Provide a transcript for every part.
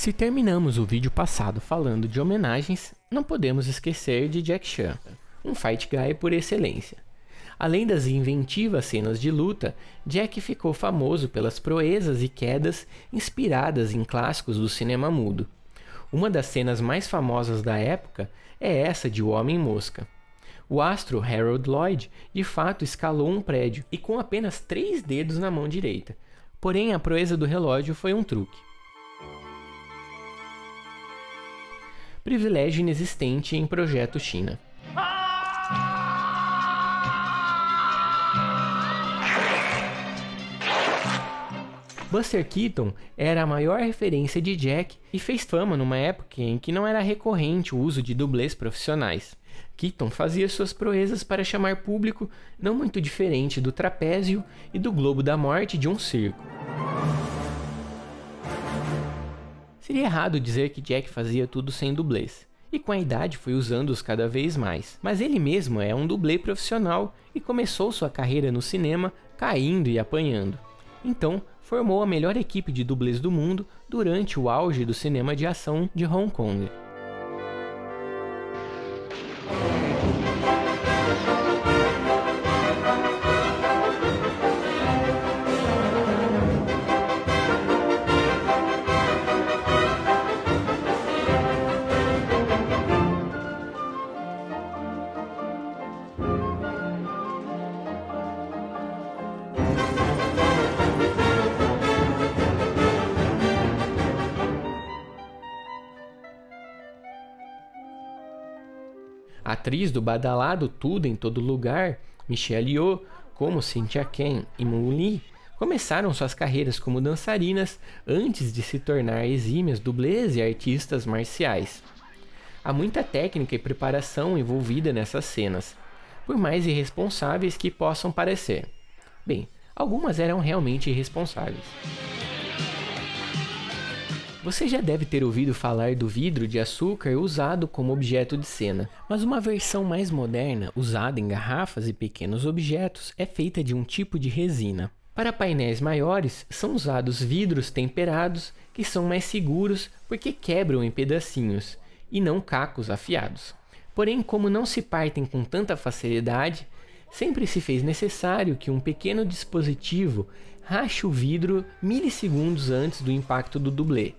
Se terminamos o vídeo passado falando de homenagens, não podemos esquecer de Jack Chan, um fight guy por excelência. Além das inventivas cenas de luta, Jack ficou famoso pelas proezas e quedas inspiradas em clássicos do cinema mudo. Uma das cenas mais famosas da época é essa de O Homem-Mosca. O astro Harold Lloyd de fato escalou um prédio e com apenas três dedos na mão direita. Porém, a proeza do relógio foi um truque. Privilégio inexistente em Projeto China. Buster Keaton era a maior referência de Jack e fez fama numa época em que não era recorrente o uso de dublês profissionais. Keaton fazia suas proezas para chamar público não muito diferente do trapézio e do globo da morte de um circo. Seria errado dizer que Jack fazia tudo sem dublês, e com a idade foi usando-os cada vez mais. Mas ele mesmo é um dublê profissional e começou sua carreira no cinema caindo e apanhando. Então, formou a melhor equipe de dublês do mundo durante o auge do cinema de ação de Hong Kong. Atriz do badalado Tudo em Todo Lugar, Michelle Yeoh, como Cynthia Ken e Moon Lee, começaram suas carreiras como dançarinas antes de se tornar exímias dublês e artistas marciais. Há muita técnica e preparação envolvida nessas cenas, por mais irresponsáveis que possam parecer. Bem, algumas eram realmente irresponsáveis. Você já deve ter ouvido falar do vidro de açúcar usado como objeto de cena, mas uma versão mais moderna, usada em garrafas e pequenos objetos, é feita de um tipo de resina. Para painéis maiores, são usados vidros temperados que são mais seguros porque quebram em pedacinhos e não cacos afiados. Porém, como não se partem com tanta facilidade, sempre se fez necessário que um pequeno dispositivo rache o vidro milissegundos antes do impacto do dublê.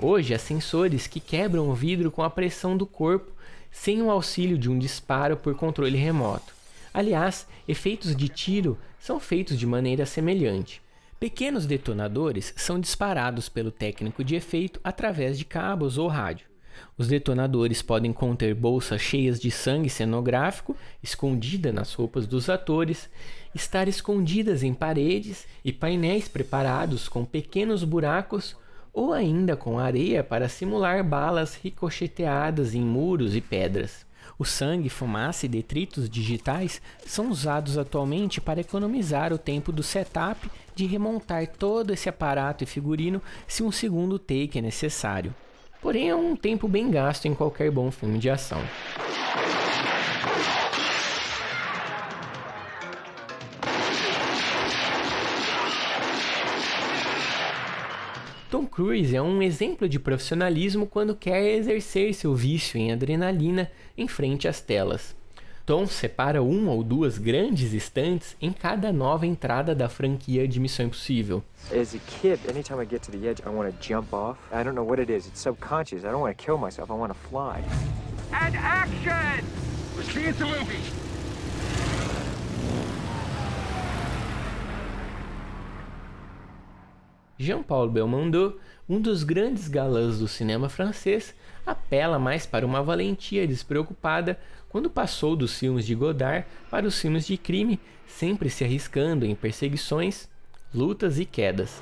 Hoje há sensores que quebram o vidro com a pressão do corpo sem o auxílio de um disparo por controle remoto. Aliás, efeitos de tiro são feitos de maneira semelhante. Pequenos detonadores são disparados pelo técnico de efeito através de cabos ou rádio. Os detonadores podem conter bolsas cheias de sangue cenográfico, escondida nas roupas dos atores, estar escondidas em paredes e painéis preparados com pequenos buracos ou ainda com areia para simular balas ricocheteadas em muros e pedras. O sangue, fumaça e detritos digitais são usados atualmente para economizar o tempo do setup de remontar todo esse aparato e figurino se um segundo take é necessário. Porém, é um tempo bem gasto em qualquer bom filme de ação. Tom Cruise é um exemplo de profissionalismo quando quer exercer seu vício em adrenalina em frente às telas. Tom separa uma ou duas grandes estantes em cada nova entrada da franquia de Missão Impossível. As a kid, anytime I get to the edge, I want to jump off. I don't know what it is. It's subconscious. I don't want to kill myself. I want to fly. And action! Let's see it's a movie. Jean-Paul Belmondo, um dos grandes galãs do cinema francês, apela mais para uma valentia despreocupada quando passou dos filmes de Godard para os filmes de crime, sempre se arriscando em perseguições, lutas e quedas.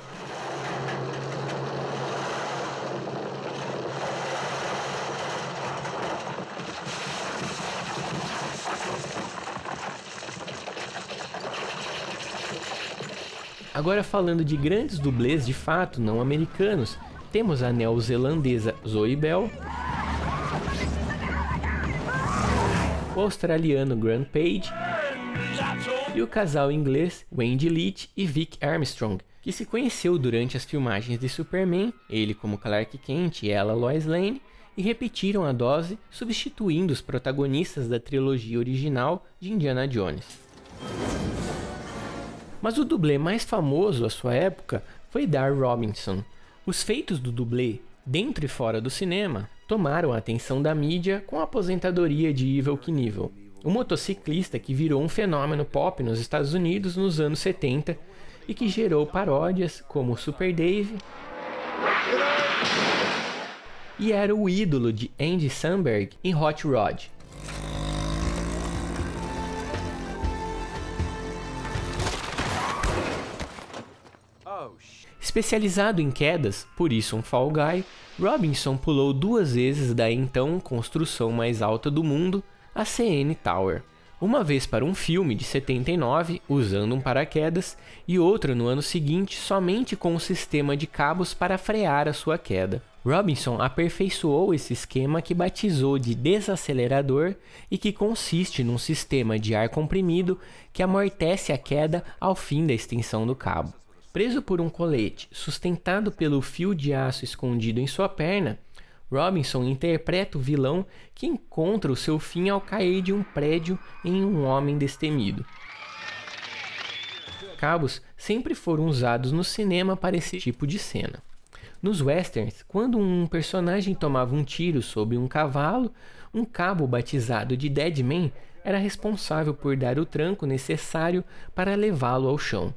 Agora falando de grandes dublês de fato não americanos, temos a neozelandesa Zoe Bell, o australiano Grant Page e o casal inglês Wendy Leach e Vic Armstrong, que se conheceu durante as filmagens de Superman, ele como Clark Kent e ela Lois Lane, e repetiram a dose, substituindo os protagonistas da trilogia original de Indiana Jones. Mas o dublê mais famoso à sua época foi Dar Robinson. Os feitos do dublê, dentro e fora do cinema, tomaram a atenção da mídia com a aposentadoria de Evil Knievel, o motociclista que virou um fenômeno pop nos Estados Unidos nos anos 70 e que gerou paródias como Super Dave e era o ídolo de Andy Samberg em Hot Rod. Especializado em quedas, por isso um Fall Guy, Robinson pulou duas vezes da então construção mais alta do mundo, a CN Tower. Uma vez para um filme de 79, usando um paraquedas, e outra no ano seguinte somente com um sistema de cabos para frear a sua queda. Robinson aperfeiçoou esse esquema que batizou de desacelerador e que consiste num sistema de ar comprimido que amortece a queda ao fim da extensão do cabo. Preso por um colete sustentado pelo fio de aço escondido em sua perna, Robinson interpreta o vilão que encontra o seu fim ao cair de um prédio em um homem destemido. Cabos sempre foram usados no cinema para esse tipo de cena. Nos westerns, quando um personagem tomava um tiro sobre um cavalo, um cabo batizado de Deadman era responsável por dar o tranco necessário para levá-lo ao chão.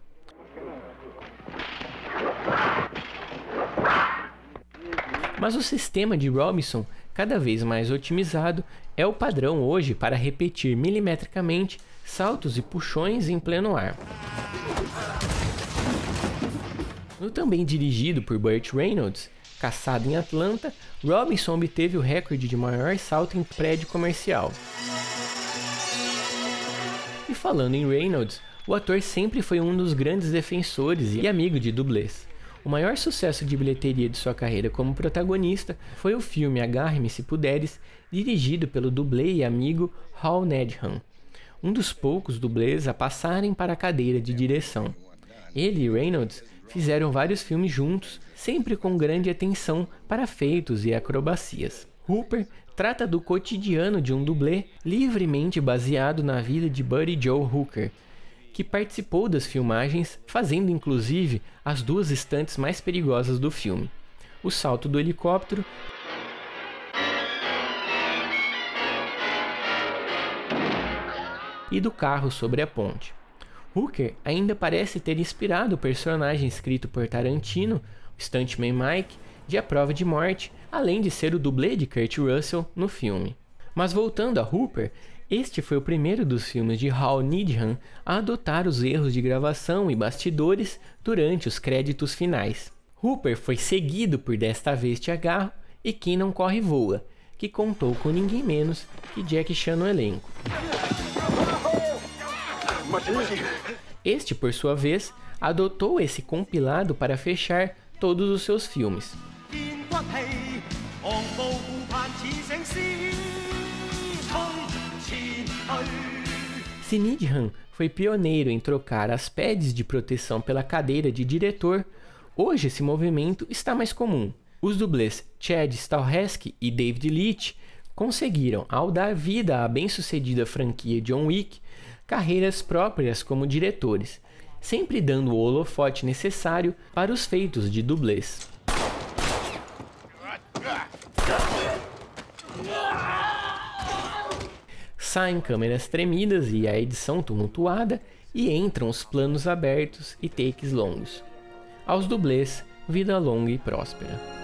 Mas o sistema de Robinson, cada vez mais otimizado, é o padrão hoje para repetir milimetricamente saltos e puxões em pleno ar. No também dirigido por Burt Reynolds, caçado em Atlanta, Robinson obteve o recorde de maior salto em prédio comercial. E falando em Reynolds, o ator sempre foi um dos grandes defensores e amigo de dublês. O maior sucesso de bilheteria de sua carreira como protagonista foi o filme Agarre-me se puderes, dirigido pelo dublê e amigo Hal Nedham, um dos poucos dublês a passarem para a cadeira de direção. Ele e Reynolds fizeram vários filmes juntos, sempre com grande atenção para feitos e acrobacias. Hooper trata do cotidiano de um dublê livremente baseado na vida de Buddy Joe Hooker, que participou das filmagens, fazendo inclusive as duas estantes mais perigosas do filme: o salto do helicóptero e do carro sobre a ponte. Hooker ainda parece ter inspirado o personagem escrito por Tarantino, o Stuntman Mike, de A Prova de Morte, além de ser o dublê de Kurt Russell no filme. Mas voltando a Hooper, este foi o primeiro dos filmes de Hal Needham a adotar os erros de gravação e bastidores durante os créditos finais. Hooper foi seguido por Desta Vez Te Agarro e Quem Não Corre Voa, que contou com ninguém menos que Jack Chan no elenco. Este, por sua vez, adotou esse compilado para fechar todos os seus filmes. Sinidhan foi pioneiro em trocar as pads de proteção pela cadeira de diretor. Hoje esse movimento está mais comum. Os dublês Chad Stahelski e David Leitch conseguiram, ao dar vida à bem-sucedida franquia John Wick, carreiras próprias como diretores, sempre dando o holofote necessário para os feitos de dublês. Saem câmeras tremidas e a edição tumultuada e entram os planos abertos e takes longos. Aos dublês, vida longa e próspera.